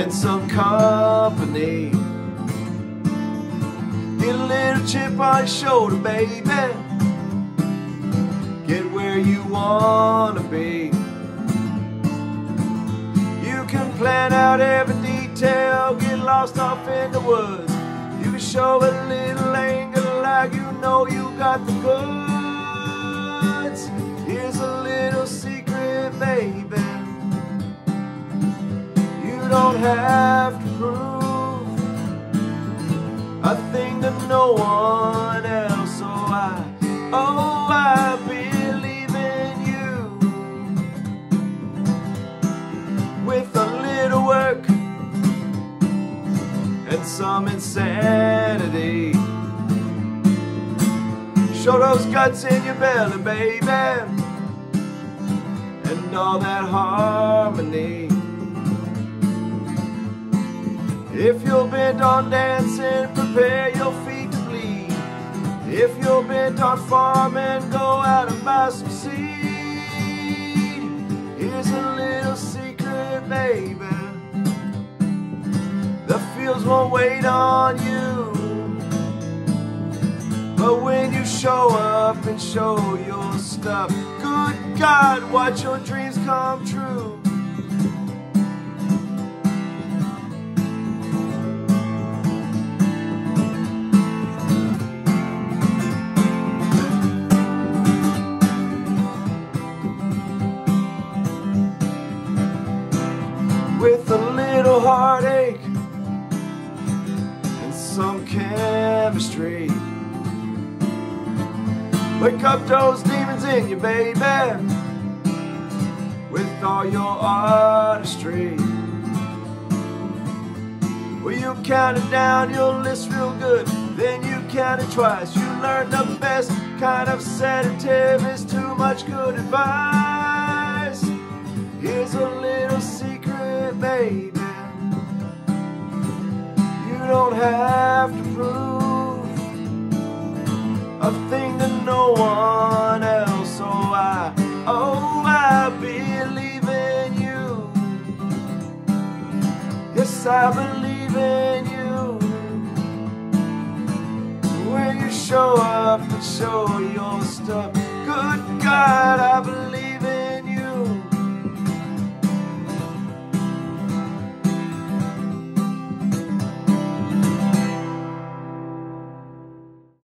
and some company. Get a little chip on your shoulder, baby. Get where you wanna be. You can plan out every detail, get lost off in the woods. You can show a little anger like you know you got the goods. Here's a little secret, baby. Don't have to prove a thing to no one else. So I, oh, I believe in you. With a little work and some insanity. Show those guts in your belly, baby, and all that harmony. If you're bent on dancing, prepare your feet to bleed. If you're bent on farming, go out and buy some seed. Here's a little secret, baby. The fields won't wait on you. But when you show up and show your stuff, good God, watch your dreams come true. Some chemistry. Wake up those demons in you, baby, with all your artistry. Well, you count it down your list real good, then you count it twice. You learn the best kind of sedative is too much good advice. Here's a little secret, baby. You don't have to prove a thing to no one else. So I, oh, I believe in you. Yes, I believe in you. When you show up and show your stuff, good God.